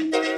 you.